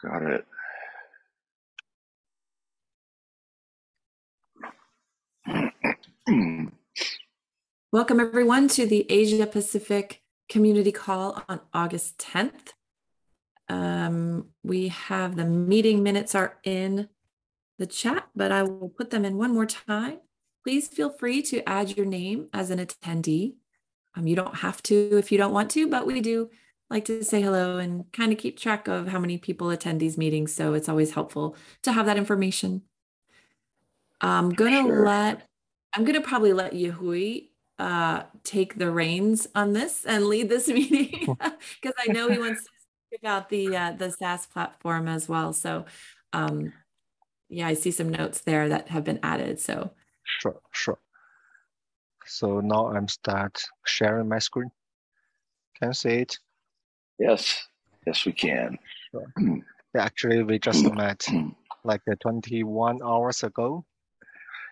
Got it. Welcome everyone to the Asia Pacific Community Call on August 10th. Um, we have the meeting minutes are in the chat, but I will put them in one more time. Please feel free to add your name as an attendee. Um, you don't have to if you don't want to, but we do like to say hello and kind of keep track of how many people attend these meetings. So it's always helpful to have that information. I'm gonna Sure. let I'm gonna probably let Yehui uh, take the reins on this and lead this meeting because I know he wants to speak about the uh, the SaaS platform as well. So, um, yeah, I see some notes there that have been added. So, Sure, sure. So now I'm start sharing my screen. Can you see it? Yes. Yes, we can. Yeah, Actually, we just met like uh, 21 hours ago.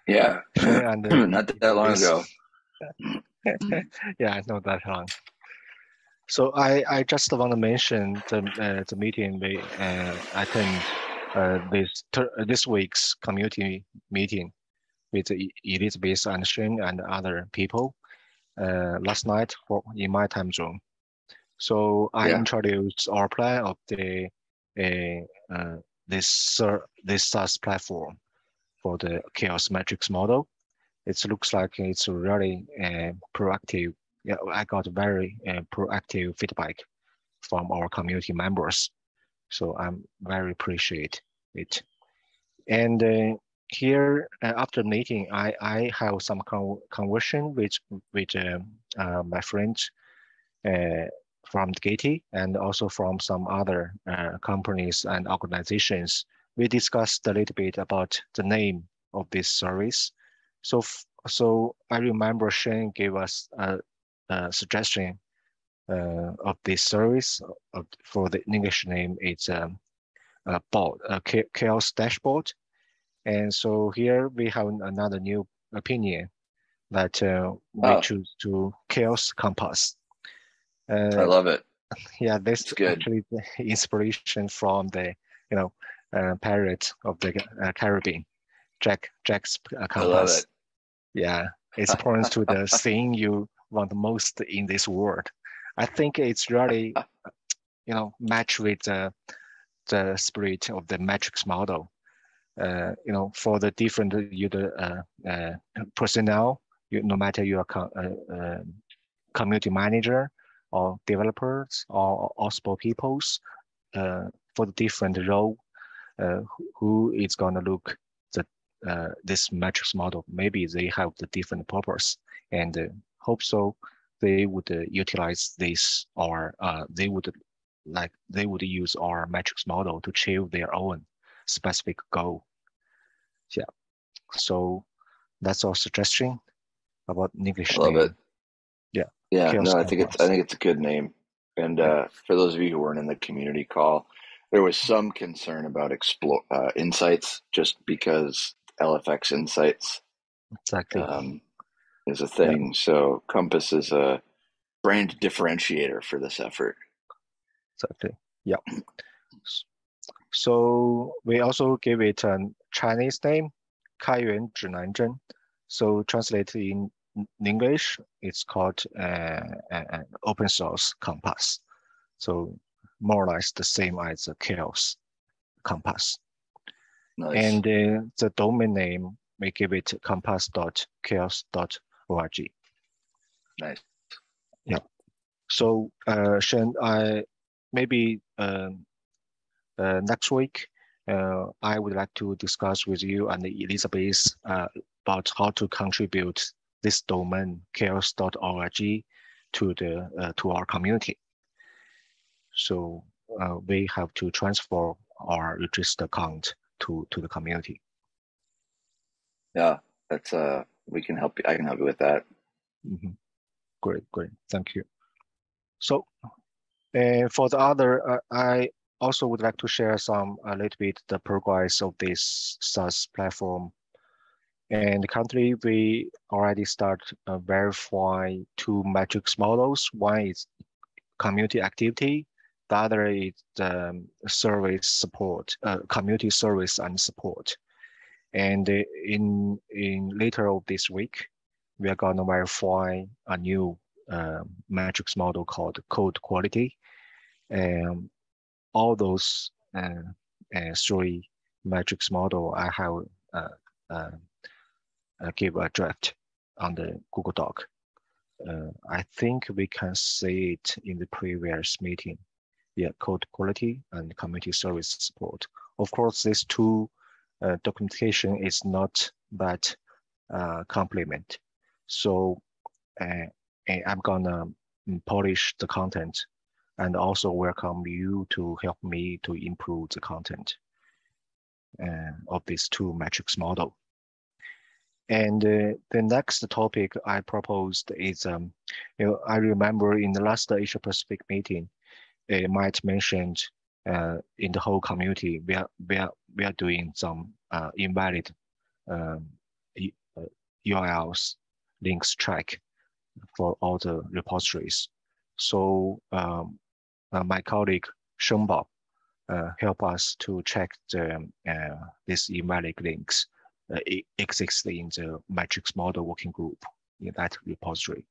Yeah. And uh, Not that long this- ago. yeah, not that long. So I, I just want to mention the uh, the meeting we uh, attend uh, this uh, this week's community meeting with Elizabeth and Shane and other people uh, last night for in my time zone. So I Yeah. introduced our plan of the uh, uh, this ser- this SaaS platform for the CHAOSS metrics model. It looks like it's really uh, proactive. Yeah, I got very uh, proactive feedback from our community members. So I'm very appreciate it. And uh, here uh, after meeting, I, I have some con- conversation with with um, uh, my friends uh, from Gitee and also from some other uh, companies and organizations. We discussed a little bit about the name of this service. So, so I remember Shane gave us a, a suggestion uh, of this service of, for the English name. It's um, a board, a CHAOSS dashboard. And so here we have another new opinion that uh, we Oh. choose to CHAOSS compass. I Uh, love it. yeah, good. actually the inspiration from the you know uh, pirate of the uh, Caribbean, Jack Jack's uh, I love compass. it. Yeah, it points to the thing you want most in this world. I think it's really you know match with the the spirit of the matrix model. Uh, you know, for the different user uh, uh, personnel, you, no matter you are co- community manager or developers or also peoples uh, for the different role uh, who- is going to look the uh, this matrix model maybe they have the different purpose and uh, hope so they would uh, utilize this or uh, they would like they would use our matrix model to achieve their own specific goal yeah so that's our suggestion about English I love name. it. Yeah, CHAOSS no, I think it's I think it's a good name. And uh, for those of you who weren't in the community call, there was mm-hmm. some concern about explore uh, insights just because LFX insights exactly um, is a thing. Yeah. So Compass is a brand differentiator for this effort. Exactly. Yeah. So we also gave it a Chinese name, Kaiyuan Zhinanzhen. So translated in in English, it's called uh, an open source compass. So more or less the same as the CHAOSS compass. Nice. And uh, the domain name, we give it compass.chaos.org. nice. Yeah. So, uh, Sean, I maybe um, uh, next week, uh, I would like to discuss with you and Elizabeth uh, about how to contribute this domain chaos.org to the uh, to our community. So uh, we have to transfer our register account to to the community. Yeah, that's uh, we can help you. I can help you with that. Mhm. Great, great. Thank you. So, uh, for the other, uh, I also would like to share some a little bit the progress of this SaaS platform. And currently, we already start uh, verify two metrics models. One is community activity, the other is um, service support, uh, community service and support. And in in later of this week, we are gonna verify a new uh, metrics model called code quality. And all those uh, uh, three metrics model, I have uh, uh, uh, give a draft on the Google Doc. Uh, I think we can see it in the previous meeting. Yeah, code quality and community service support. Of course, these two uh, documentation is not that uh, complement. So uh, I'm gonna polish the content and also welcome you to help me to improve the content uh, of these two metrics model. And uh, the next topic I proposed is, um, you know, I remember in the last Asia Pacific meeting, uh, Mike mentioned uh, in the whole community, we are, we are, we are doing some uh, invalid um, URLs uh, links track for all the repositories. So um, uh, my colleague Shenbao uh, help us to check the, uh, these invalid links uh, exist in the metrics model working group in that repository.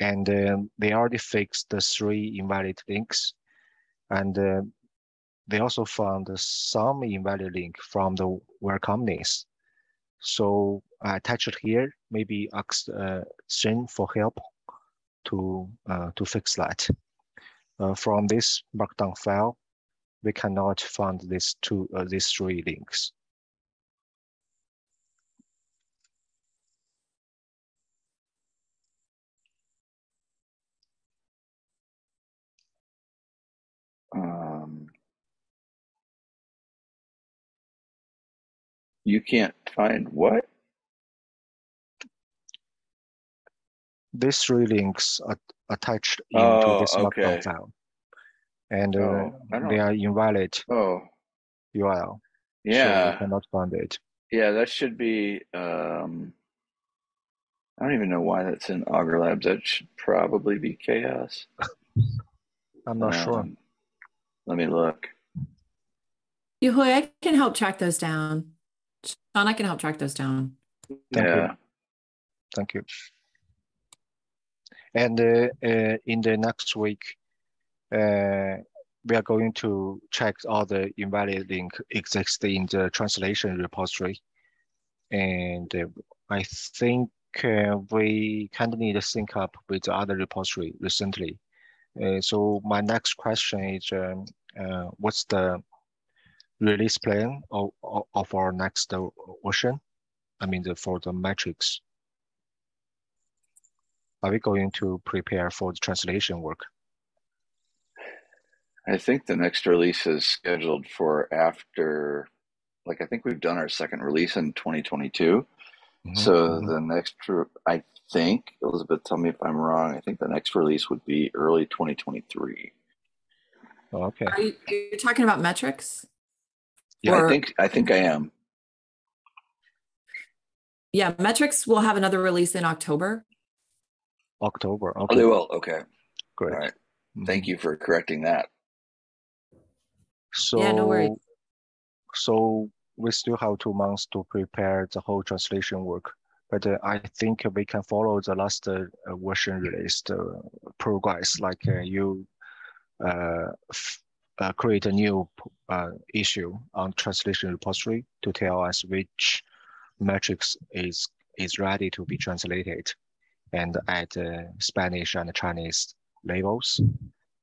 And um, they already fixed the three invalid links. And uh, they also found some invalid link from the web companies. So I attached here, maybe ask uh, for help to, uh, to fix that. Uh, from this markdown file, we cannot find these two, uh, these three links. You can't find what? These three links are attached into Oh, this okay. markdown file. And uh, Oh, I they are invalid oh, URL, so we yeah, cannot find it. yeah, that should be, um, I don't even know why that's in Augur Labs. That should probably be CHAOSS. I'm not sure. Um, let me look. Yehui, I can help track those down. Sean, I can help track those down. Thank you. Yeah, Thank you. And uh, uh, in the next week, uh, we are going to check all the invalid link exist in the translation repository. And uh, I think uh, we kind of need to sync up with the other repository recently. Uh, so my next question is, um, uh, what's the release plan of, of, of our next uh, version? I mean, the, for the metrics. Are we going to prepare for the translation work? I think the next release is scheduled for after, like, I think we've done our second release in 2022. Mhm, So mhm. the next, I think, Elizabeth, tell me if I'm wrong. I think the next release would be early 2023. Okay. Are you you're talking about metrics? Yeah, I think I think I am. Yeah, metrics will have another release in October. October. Oh, Okay. they will. Okay. Great. All right. Mhm. Thank you for correcting that. So, Yeah, no worries. so we still have two months to prepare the whole translation work. But uh, I think we can follow the last uh, version released uh, progress, like uh, you uh, f- uh, create a new uh, issue on translation repository to tell us which metrics is is ready to be translated, and add uh, Spanish and Chinese labels,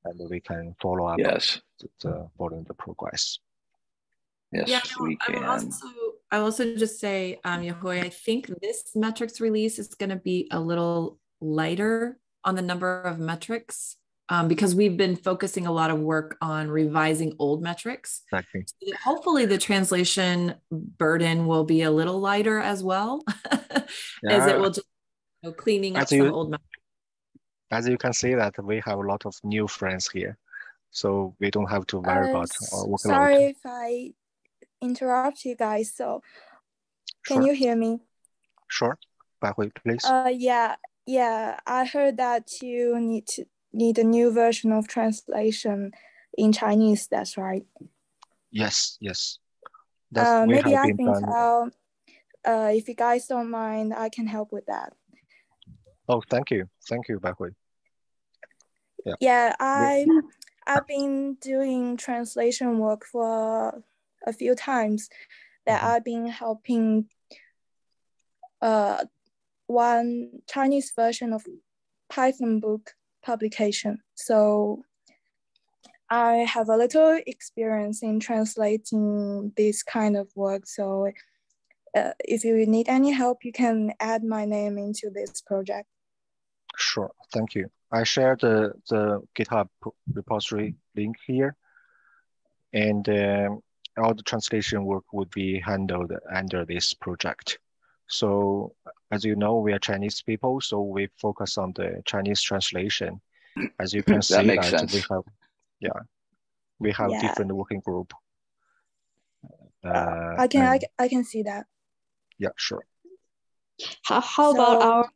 and we can follow up Yes. the, the following the progress. Yes, Yeah, no, we I will also, I also just say, um, Yehui, I think this metrics release is going to be a little lighter on the number of metrics um, because we've been focusing a lot of work on revising old metrics. Exactly. Hopefully, the translation burden will be a little lighter as well, as it will just you know, cleaning up As some you- old metrics. As you can see that we have a lot of new friends here, so we don't have to worry Uh, about our s- workload. sorry if I interrupt you guys. So can Sure. you hear me? Sure. Baihui, please. Uh, yeah, yeah. I heard that you need to need a new version of translation in Chinese. That's right. Yes, yes. That's, Uh, maybe I think uh, uh, if you guys don't mind, I can help with that. Oh, thank you, thank you, Bai Hui. Yeah, I I've been doing translation work for a few times that Mhm. I've been helping uh one Chinese version of Python book publication. So I have a little experience in translating this kind of work. So uh, if you need any help, you can add my name into this project. Sure, thank you. I share the, the GitHub repository link here. And um, all the translation work would be handled under this project. So as you know, we are Chinese people, so we focus on the Chinese translation. As you can see makes that we have, yeah, we have Yeah. different working group. Uh, I can I, and- can- I can see that. yeah, sure. How, how about our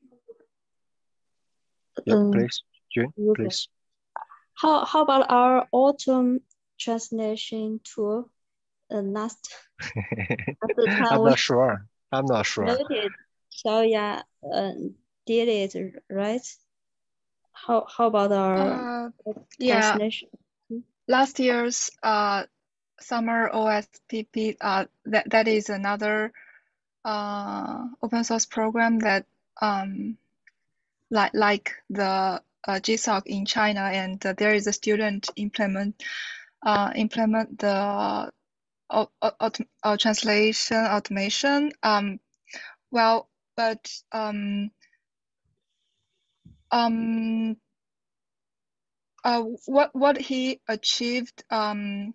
Yeah, Um, please, June, okay. please. how how about our autumn translation tool? Uh, last after I'm not sure. I'm not sure. noted Xiaoya uh, did it right. How how about our Uh, yeah, translation? last year's uh, summer OSPP, uh, that, that is another uh, open source program that um, like like the uh, GSOC in China, and uh, there is a student implement uh, implement the au- au- autom- uh, translation automation. Um, well, but um, um, uh, what what he achieved um,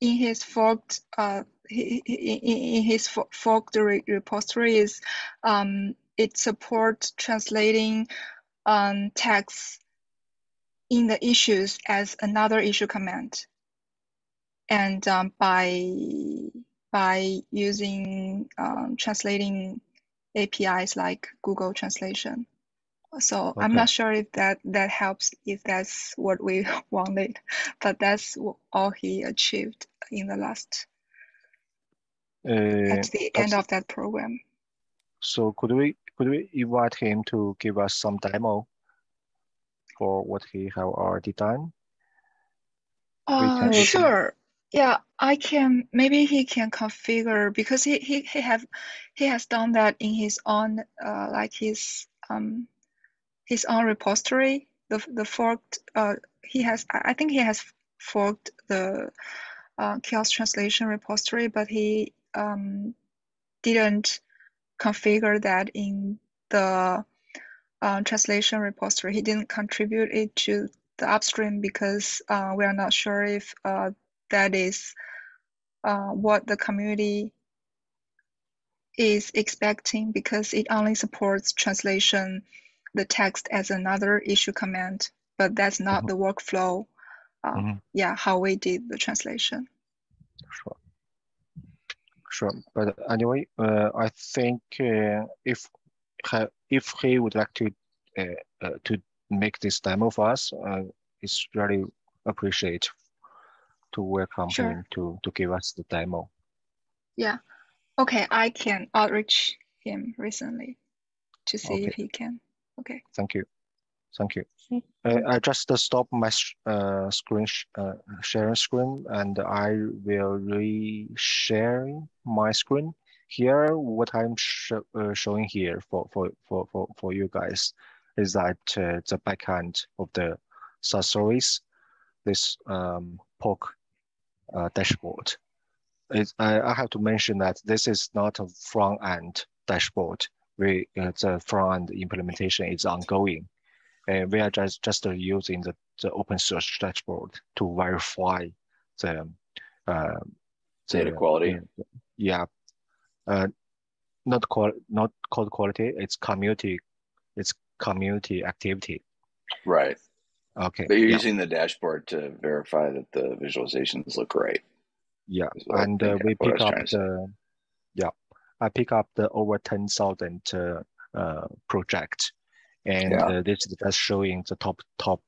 in his forked uh, in his forked repository is um, it supports translating um, text in the issues as another issue command, and um, by by using um, translating APIs like Google Translation. So I'm not sure if that that helps, if that's what we wanted, but that's all he achieved in the last Uh, at the end of that program. So could we could we invite him to give us some demo for what he have already done? Uh, sure. Yeah, I can. Maybe he can configure because he he he have he has done that in his own uh like his um his own repository. The the forked uh he has I think he has forked the uh CHAOSS translation repository, but he um didn't configure that in the uh, translation repository. He didn't contribute it to the upstream because uh, we are not sure if uh, that is uh, what the community is expecting because it only supports translation the text as another issue command, but that's not Mhm. the workflow. Uh, Mhm. Yeah, how we did the translation. Sure. Sure. But anyway, uh, I think uh, if if he would like to uh, uh, to make this demo for us, uh, it's really appreciate to welcome Sure. him to to give us the demo. Yeah. Okay, I can outreach him recently to see if he can. Okay. Thank you. Thank you. Uh, I just uh, stop my uh, screen sh- uh, sharing screen and I will re-sharing my screen. Here, what I'm sh uh, showing here for, for, for, for, for you guys is that uh, the backend of the SaaS service, this um, POC uh, dashboard. It's, I, I have to mention that this is not a front end dashboard. We, uh, the front end implementation is ongoing. And we are just, just uh, using the, the open source dashboard to verify the, uh, Data the- quality. the- Yeah. Uh, not qual, not code quality, it's community, it's community activity. Right. Okay. But you're yeah. using the dashboard to verify that the visualizations look right. Yeah, is what I and uh, we pick up trying to say. the, yeah, I pick up the over 10,000 uh, uh, project. And Yeah. uh, this is just showing the top, top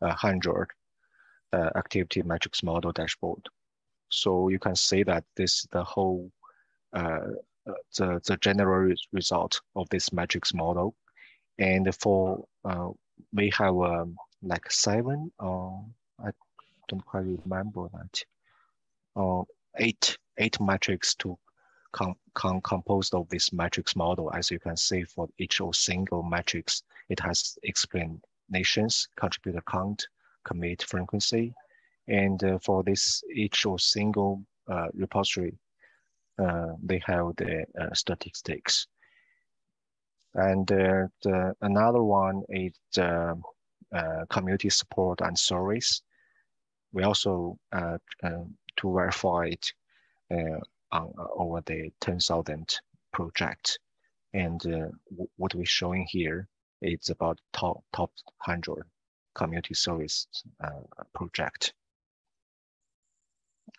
uh, 100. uh, activity matrix model dashboard. So you can see that this is the whole uh, uh, the, the general result of this matrix model. And for, uh, we have um, like seven, or I don't quite remember that, uh, eight, eight metrics to com com composed of this matrix model. As you can see for each single matrix, it has explanations, contributor count, commit frequency. And uh, for this each of single uh, repository, uh, they have the uh, statistics. And uh, the, another one is community support and service. We also to verify it on over the 10,000 project. And what we're showing here is about top top 100 community service uh, project.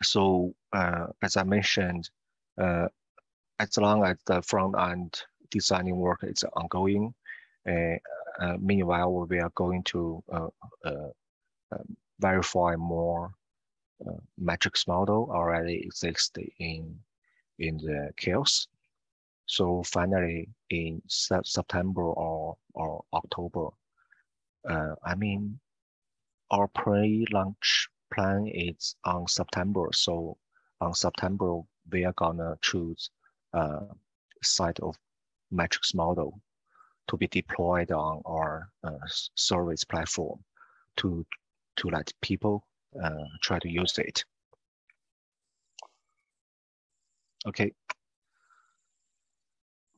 So uh, as I mentioned, uh, as long as the front end designing work is ongoing, uh, uh, meanwhile, we are going to uh, uh, um, verify more metrics model already exist in, in the CHAOSS. So finally, in September or, or October, I mean, our pre-launch plan is on September. So on September, we are gonna choose a set of metrics model to be deployed on our uh, service platform to to let people uh, try to use it. Okay.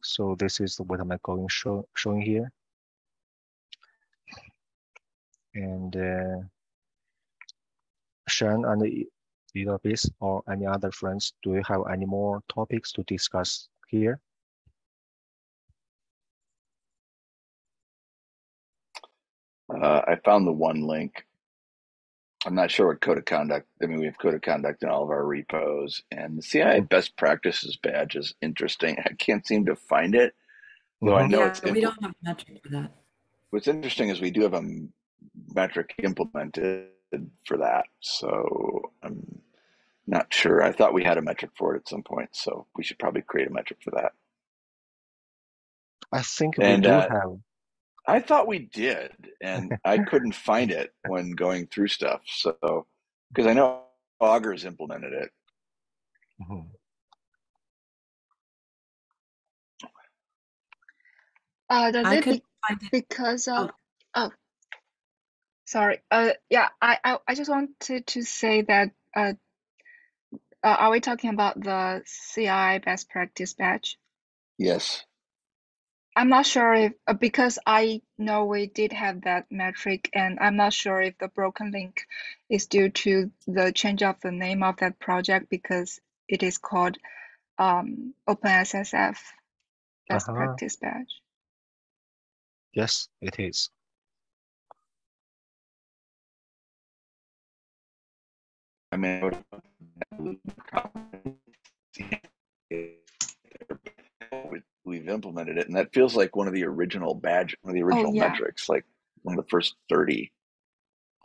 So this is what I'm going show, showing here. And uh, Sharon and database or any other friends, do you have any more topics to discuss here? Uh, I found the one link. I'm not sure what code of conduct. I mean, we have code of conduct in all of our repos, and the CI best practices badge is interesting. I can't seem to find it, though I know yeah, it's. we don't have a metric for that. What's interesting is we do have a metric implemented for that, so I'm not sure. I thought we had a metric for it at some point, so we should probably create a metric for that. I think And, we do uh, have. I thought we did, and I couldn't find it when going through stuff. So, because I know Augur's implemented it. Mhm. Uh, does I it be find it. because of oh sorry uh yeah I, I i just wanted to say that uh, uh are we talking about the ci best practice badge Yes. I'm not sure if uh, because i know we did have that metric and i'm not sure if the broken link is due to the change of the name of that project because it is called um openssf best Uh-huh. practice badge Yes, it is. I mean, we- we've implemented it, and that feels like one of the original badge, one of the original yeah. metrics, like one of the first thirty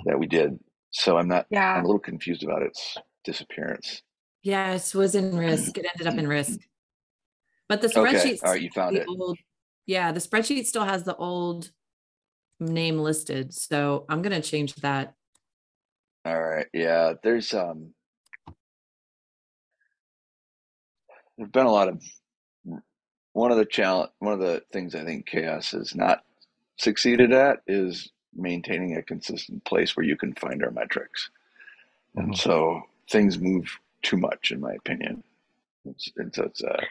that we did. So I'm not. yeah I'm a little confused about its disappearance. Yes, was in risk. It ended up in risk. But the spreadsheet. Okay, all right, you found the it. old, yeah, the spreadsheet still has the old name listed. So I'm gonna change that. All right, yeah. There's um, there've been a lot of one of the challenge. One of the things I think CHAOSS has not succeeded at is maintaining a consistent place where you can find our metrics. And Mhm. so things move too much, in my opinion. It's, it's, it's uh,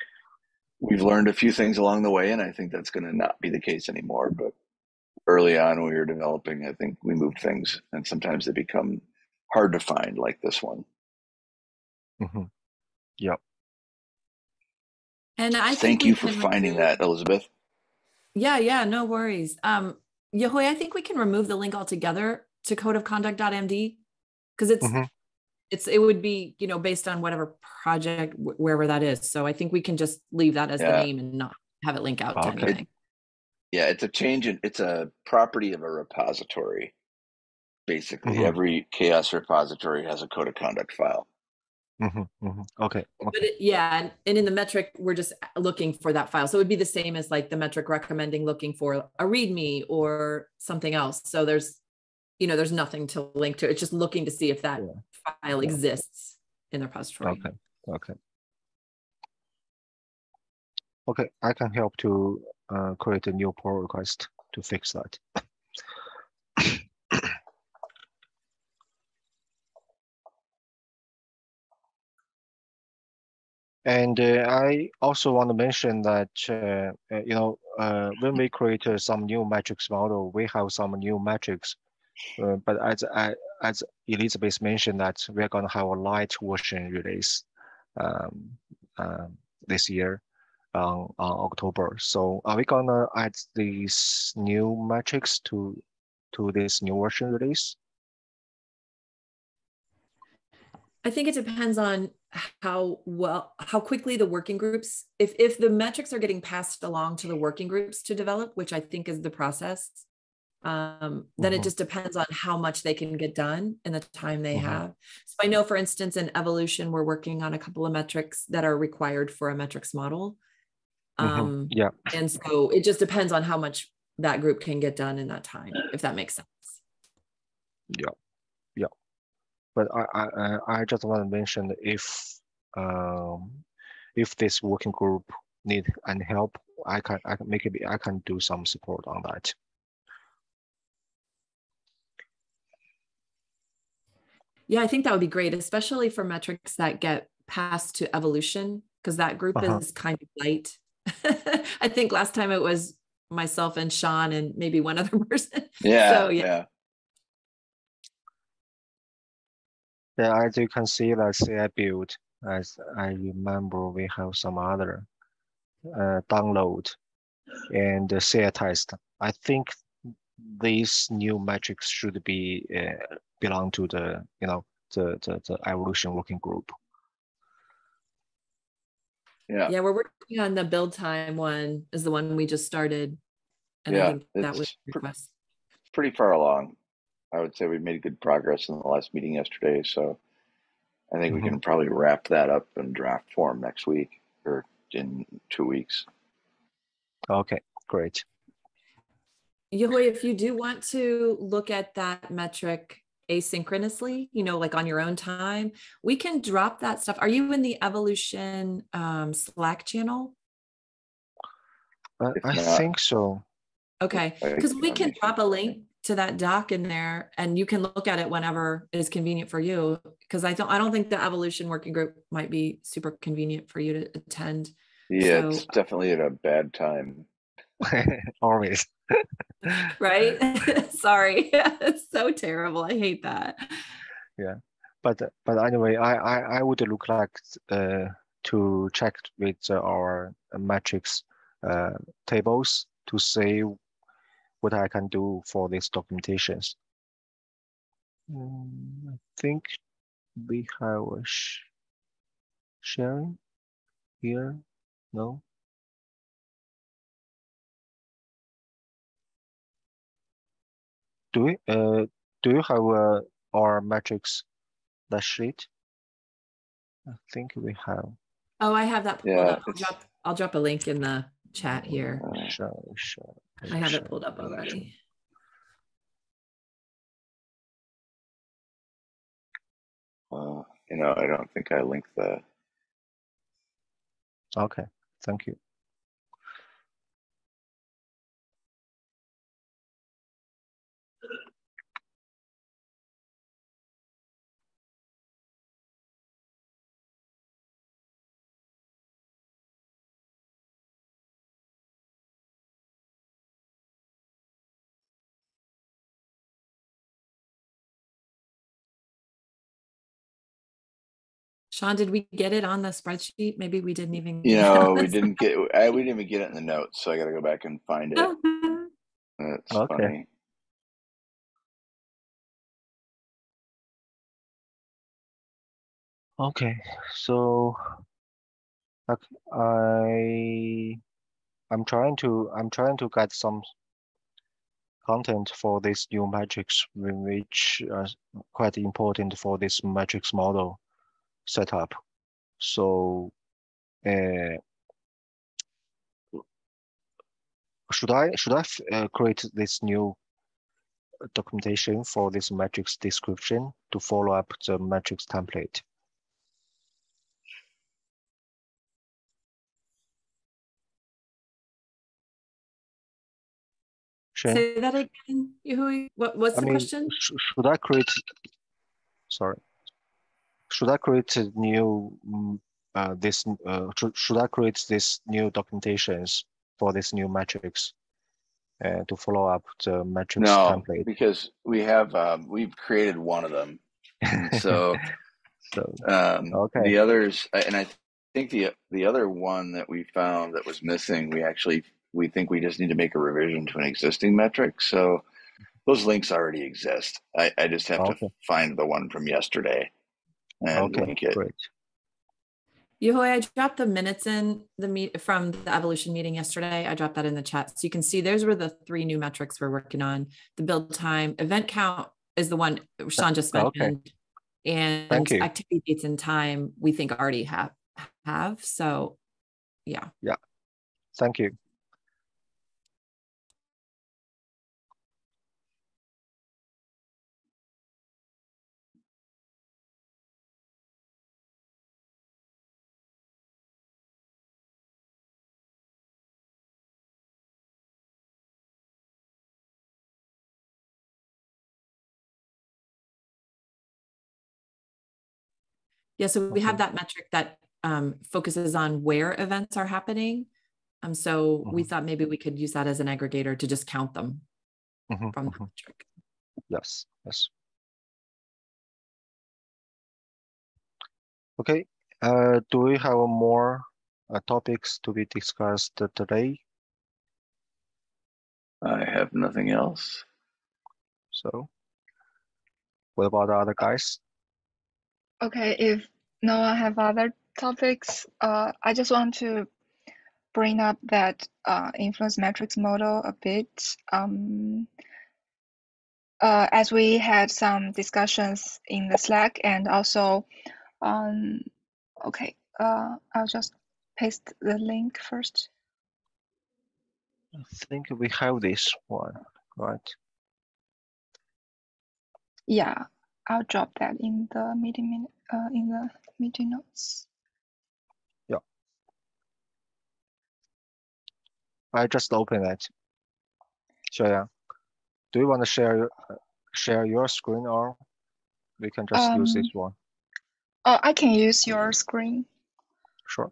we've learned a few things along the way, and I think that's going to not be the case anymore. But early on, when we were developing, I think we moved things, and sometimes they become hard to find, like this one. Mhm. Yep. And I Thank we you for can finding that, Elizabeth. Yeah, yeah, no worries. Um, Yehui, I think we can remove the link altogether to codeofconduct.md because it's Mhm. it's it would be you know based on whatever project wh- wherever that is. So I think we can just leave that as the name and not have it link out to Okay. anything. Yeah, it's a change in it's a property of a repository, basically. Mhm. Every CHAOSS repository has a code of conduct file. Hmm hmm Okay. But Okay. it, yeah, and, and in the metric, we're just looking for that file. So it would be the same as like the metric recommending looking for a README or something else. So there's, you know, there's nothing to link to. It's just looking to see if that Yeah. file Yeah. exists in the repository. Okay. Okay. Okay. I can help to uh, create a new pull request to fix that. And uh, I also want to mention that, uh, uh, you know, uh, when we create uh, some new metrics model, we have some new metrics. Uh, but as as Elizabeth mentioned that we're going to have a light version release um, um, this year on, on October. So are we going to add these new metrics to, to this new version release? I think it depends on how well, how quickly the working groups, if, if the metrics are getting passed along to the working groups to develop, which I think is the process, um, then Mhm. it just depends on how much they can get done in the time they Mhm. have. So I know, for instance, in evolution, we're working on a couple of metrics that are required for a metrics model. Mhm. Um, Yeah. and so it just depends on how much that group can get done in that time, if that makes sense. Yeah. But I, I, I- I just want to mention if, um, if this working group need any help, I can, I can make it, I can do some support on that. Yeah, I think that would be great, especially for metrics that get passed to evolution, because that group Uh-huh. is kind of light. I think last time it was myself and Sean and maybe one other person. Yeah, So, yeah. yeah. Yeah, as you can see, let's say I build, as I remember, we have some other uh, download and the CI test. I think these new metrics should be uh, belong to the, you know, the, the, the evolution working group. Yeah. Yeah, we're working on the build time one is the one we just started. And I Yeah, think that was request. Pretty far along. I would say we made good progress in the last meeting yesterday, so I think Mhm. we can probably wrap that up in draft form next week or in two weeks. Okay, great. Yehui, if you do want to look at that metric asynchronously, you know, like on your own time, we can drop that stuff. Are you in the evolution um, Slack channel? Uh, I think so. Okay, because we can drop a link to that doc in there and you can look at it whenever is convenient for you. Because I don't, I don't think the evolution working group might be super convenient for you to attend. Yeah, So- it's definitely at a bad time. Always. Right? Sorry. it's so terrible. I hate that. Yeah but but anyway, I I, I would look like uh, to check with our metrics uh, tables to see what I can do for these documentations. Mm, I think we have a sh sharing here. No. Do we uh do you have uh, our metrics that sheet? I think we have. Oh, I have that pulled Yeah, up. I'll drop, I'll drop a link in the chat here. Sure, sure. I have sure. it pulled up already. uh, you know, I don't think I linked the. Okay, thank you. Sean, did we get it on the spreadsheet? Maybe we didn't even. You get it on know, the we didn't get. I, we didn't even get it in the notes, so I got to go back and find it. Oh. That's Okay. funny. Okay, so I I'm trying to I'm trying to get some content for this new matrix, which are quite important for this matrix model setup. So, uh, should I should I uh, create this new documentation for this matrix description to follow up the matrix template? Say that again. Yehui. What, what's I the mean, question? sh- should I create? Sorry. Should I create a new mm, uh, this uh, should, I create this new documentations for this new metrics uh, to follow up the matrix No, template? because we have um, we've created one of them. So so um, Okay. the others, and I think the the other one that we found that was missing, we actually we think we just need to make a revision to an existing metric. So those links already exist. I, I just have Okay. to find the one from yesterday and okay, link it. great. Yehui, I dropped the minutes in the meet from the evolution meeting yesterday. I dropped that in the chat. So you can see those were the three new metrics we're working on. The build time, event count is the one Sean just Okay. mentioned. And activity dates and time, we think already have have. So yeah. yeah. Thank you. Yeah, so we have that metric that um, focuses on where events are happening. Um, so we Mhm. thought maybe we could use that as an aggregator to just count them Mhm, from the mhm. metric. Yes, yes. Okay, uh, do we have more uh, topics to be discussed today? I have nothing else. So, what about the other guys? Okay, if no one have other topics, uh, I just want to bring up that uh, influence metrics model a bit. Um, uh, as we had some discussions in the Slack and also, um, okay, uh, I'll just paste the link first. I think we have this one, right? Yeah, I'll drop that in the meeting uh, in the meeting notes. Yeah. I just open it. Xiaoyang, do you want to share your- share your screen or we can just use this one? Oh, I can use your screen. Sure.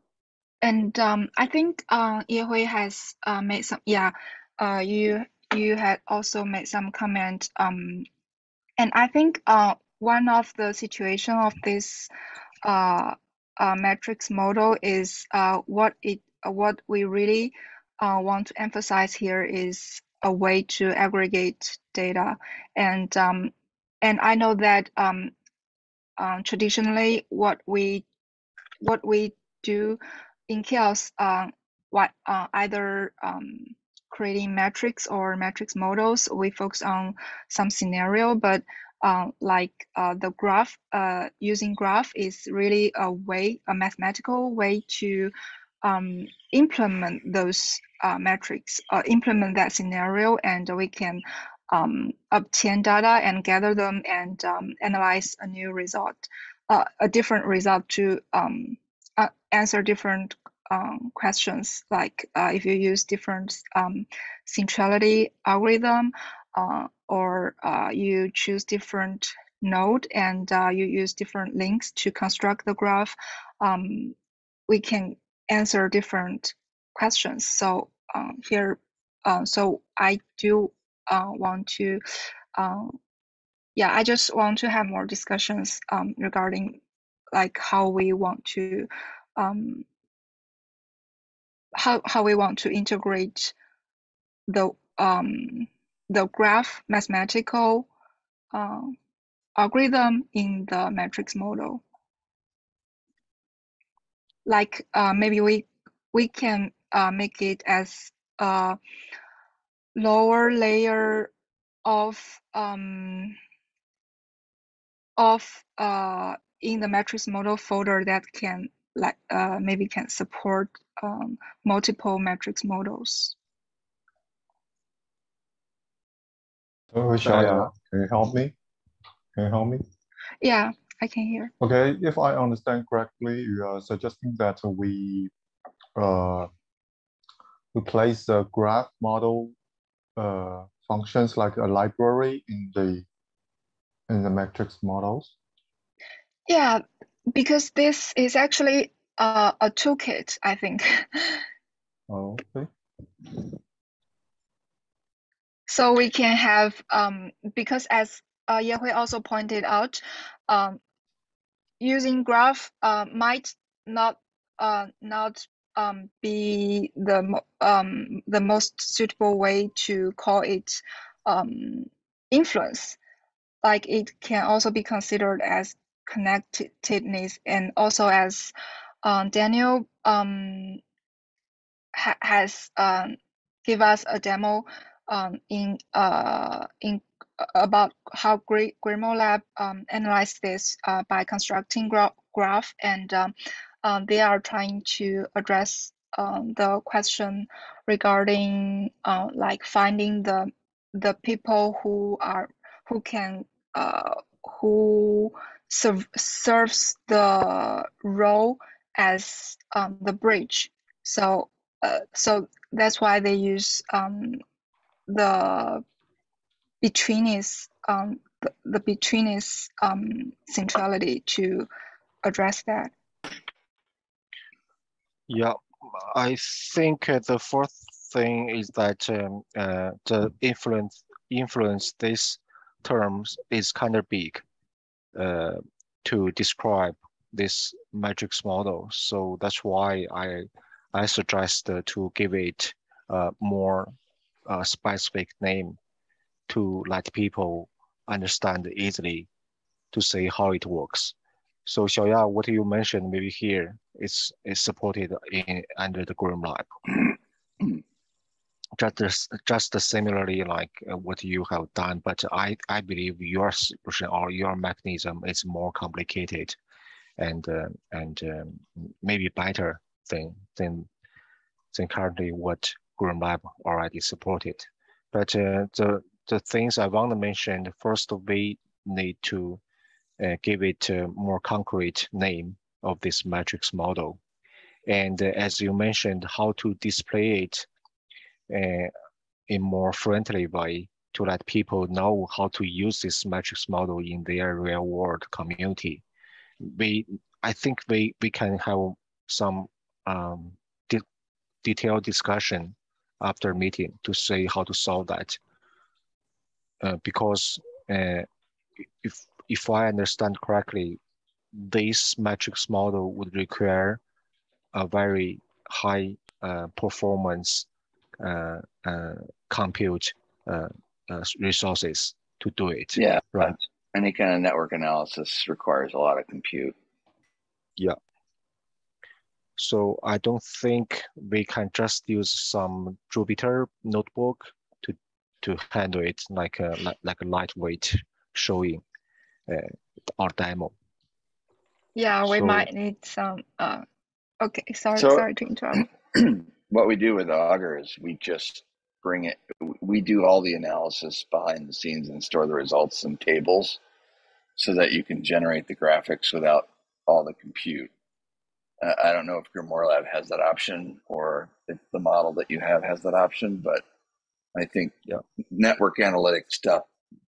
And um, I think uh, Yehui has uh, made some. Yeah, uh, you you had also made some comment. Um, and I think uh, one of the situation of this uh, uh, metrics model is uh, what it uh, what we really uh, want to emphasize here is a way to aggregate data. And um, and I know that um, traditionally what we what we do in CHAOSS what either um, creating metrics or metrics models we focus on some scenario but uh, like uh, the graph uh, using graph is really a way a mathematical way to um, implement those uh, metrics uh, implement that scenario and we can um, obtain data and gather them and um, analyze a new result a different result to um, answer different um, questions like uh, if you use different um, centrality algorithm uh, or uh, you choose different node and uh, you use different links to construct the graph um, we can answer different questions. So um, here uh, so i do uh, want to yeah i just want to have more discussions um, regarding like how we want to um, how how we want to integrate the um, the graph mathematical uh, algorithm in the matrix model. Like uh, maybe we we can uh, make it as a lower layer of um, of uh, in the matrix model folder that can like uh, maybe can support um, multiple metrics models. So Xiaoya, can you help me? Can you help me? Yeah, I can hear. Okay, if I understand correctly, you are suggesting that we uh, replace the graph model uh, functions like a library in the in the metrics models. Yeah, because this is actually uh, a toolkit, I think. Okay. So we can have um, because as uh, Yehui also pointed out, um, using graph uh, might not uh, not um, be the um, the most suitable way to call it um, influence. Like it can also be considered as connectedness and also as um, Daniel um, ha has um, give us a demo um, in uh, in about how Great GrimoireLab um, analyzed this uh, by constructing gra graph, and um, um, they are trying to address um, the question regarding uh, like finding the the people who are who can uh, who serves the role as um, the bridge. So uh, so that's why they use um, the betweenness um, the, the betweenness um, centrality to address that. Yeah, I think uh, the fourth thing is that um, uh, the influence influence this terms is kind of big uh, to describe this metrics model. So that's why I I suggest uh, to give it a more uh, specific name to let people understand easily to see how it works. So Xiaoya, what you mentioned maybe here is is supported in under the GrimoireLab. just just similarly like uh, what you have done, but I I believe your solution or your mechanism is more complicated, and uh, and um, maybe better than than than currently what GrimoireLab already supported. But uh, the the things I want to mention, first we need to uh, give it a more concrete name of this metrics model. And uh, as you mentioned, how to display it uh, in more friendly way to let people know how to use this metrics model in their real world community. We, I think we, we can have some um, de detailed discussion after meeting to say how to solve that. Uh, because uh, if if I understand correctly, this metrics model would require a very high uh, performance uh, uh, compute uh, resources to do it. Yeah, right. Any kind of network analysis requires a lot of compute. Yeah. So I don't think we can just use some Jupyter notebook to to handle it like a like, like a lightweight showing uh, our demo. Yeah, we So- might need some. Uh, okay, sorry, So- sorry to interrupt. what we do with Augur is we just bring it, we do all the analysis behind the scenes and store the results in tables so that you can generate the graphics without all the compute. Uh, I don't know if Grimoire Lab has that option or if the model that you have has that option, but I think Yeah. network analytics stuff,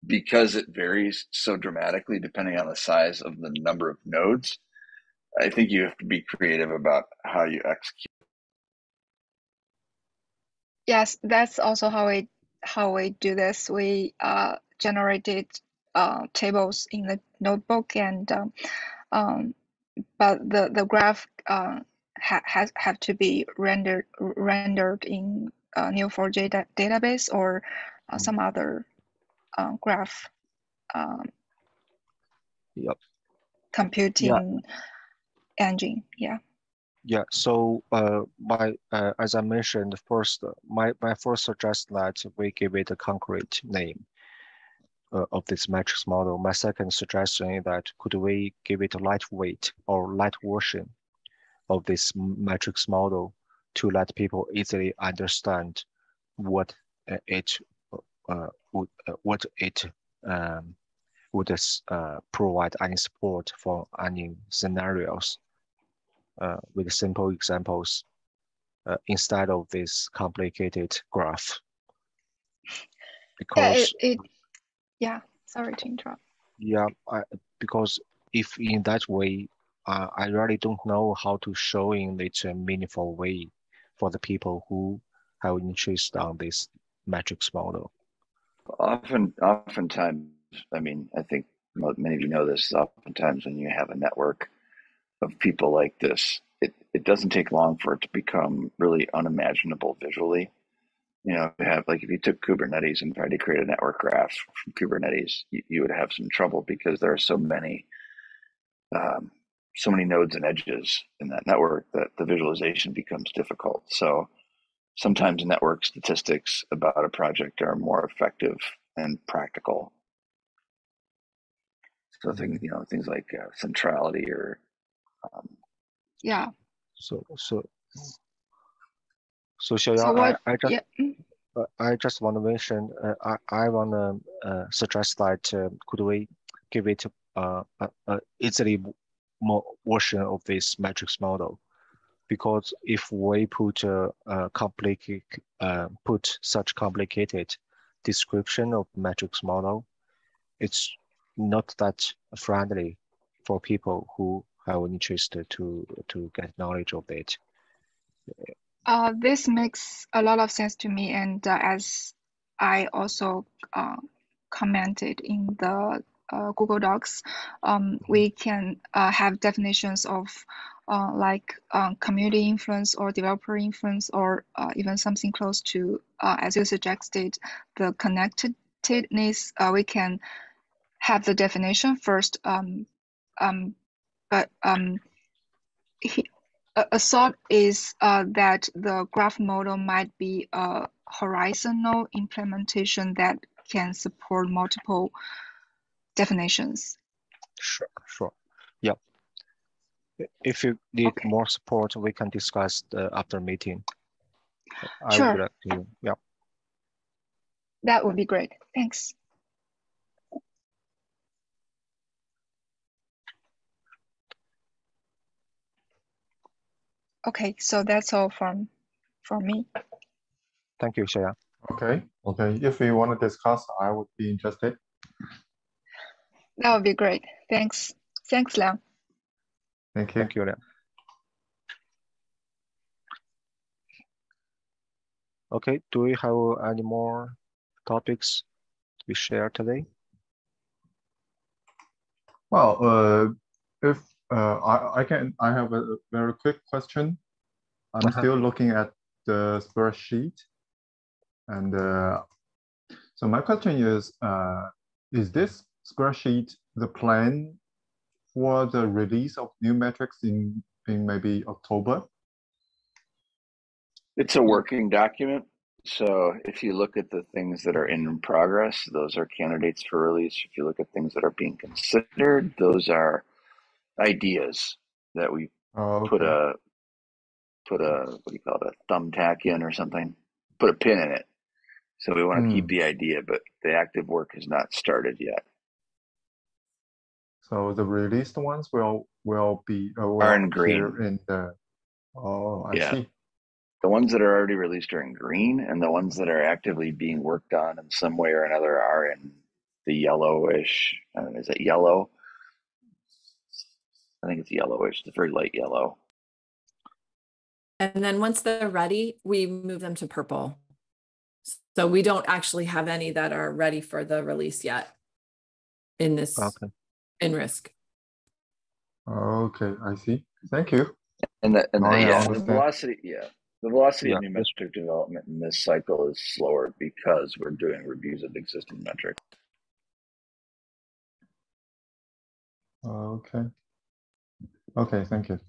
because it varies so dramatically depending on the size of the number of nodes, I think you have to be creative about how you execute. Yes, that's also how we how we do this. We uh, generated uh, tables in the notebook, and um, um, but the the graph uh, ha has have to be rendered rendered in uh, Neo4j da database or uh, some other uh, graph um, Yep. computing engine. Yeah. Yeah, so uh, my uh, as I mentioned first, uh, my my first suggest that we give it a concrete name, uh, of this metrics model, my second suggestion is that could we give it a lightweight or light version of this metrics model to let people easily understand what uh, it uh, would what it um, would provide any support for any scenarios uh, with simple examples uh, instead of this complicated graph. Because yeah, it, it, yeah, sorry to interrupt. Yeah, I, because if in that way, uh, I really don't know how to show in it a meaningful way for the people who have interest on this metrics model. Often, oftentimes, I mean, I think many of you know this. Oftentimes, when you have a network of people like this, it, it doesn't take long for it to become really unimaginable visually. You know, have like if you took Kubernetes and tried to create a network graph from Kubernetes, you, you would have some trouble because there are so many, um, so many nodes and edges in that network that the visualization becomes difficult. So sometimes network statistics about a project are more effective and practical. So things, mm-hmm. you know, things like uh, centrality or um, yeah. So so so Xiaoyang, so what, I, I just yeah. Mm. uh, I just want to mention uh, I I want to uh, suggest that uh, could we give it uh, a, a easily more version of this metrics model because if we put a, a complicated uh, put such complicated description of metrics model, it's not that friendly for people who have interest to to get knowledge of it. Uh, this makes a lot of sense to me, and uh, as I also uh, commented in the uh, Google Docs, um, we can uh, have definitions of uh, like um, community influence or developer influence, or even something close to, as you suggested, the connectedness. we can have the definition first, um, um, but um, he, a, a thought is uh, that the graph model might be a horizontal implementation that can support multiple definitions. Sure, sure. Yep. If you need okay. more support, we can discuss the after meeting. I sure. Would like to, yeah. That would be great. Thanks. Okay, so that's all from from me. Thank you, Shaya. Okay, okay. If we want to discuss, I would be interested. That would be great. Thanks. Thanks, Liang. Thank you. Thank you, Liang. Okay, do we have any more topics to be shared today? Well, uh, if uh, I, I can, I have a very quick question. I'm -huh. still looking at the spreadsheet. And uh, so my question is, uh, is this spreadsheet the plan for the release of new metrics in, in maybe October? It's a working document. So if you look at the things that are in progress, those are candidates for release. If you look at things that are being considered, those are ideas that we oh, okay. put a put a what do you call it a thumbtack in or something put a pin in it so we want to mm. keep hmm. the idea but the active work has not started yet so the released ones will will be uh, will are in green in the oh I yeah see. the ones that are already released are in green and the ones that are actively being worked on in some way or another are in the yellowish uh, is it yellow I think it's yellowish. It's very light yellow. And then once they're ready, we move them to purple. So we don't actually have any that are ready for the release yet in this okay. in risk. Okay, I see. Thank you. And the, and the, yeah, the velocity, yeah, the velocity yeah. of new metric development in this cycle is slower because we're doing reviews of existing metrics. Okay. Okay, thank you.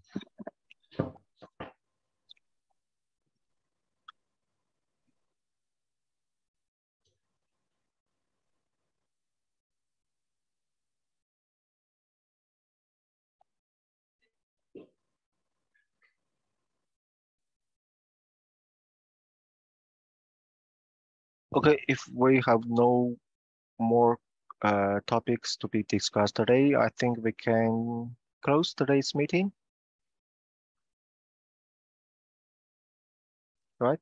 Okay, if we have no more uh, topics to be discussed today, I think we can close today's meeting. Right?